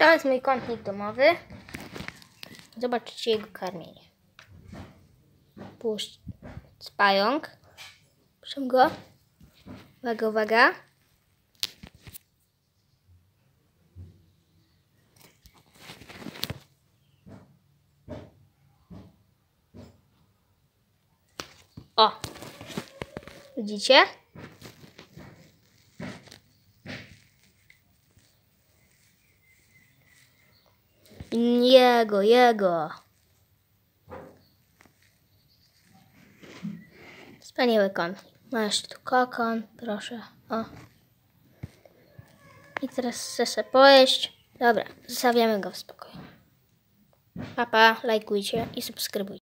To jest mój kątnik domowy. Zobaczcie jego karmienie. Puść pająk. Puszczam go. Uwaga, uwaga. O! Widzicie? Jego, jego. Wspaniały kąt. Masz tu kokon, proszę. O. I teraz chcę pojeść. Dobra, zostawiamy go w spokoju. Papa, lajkujcie i subskrybujcie.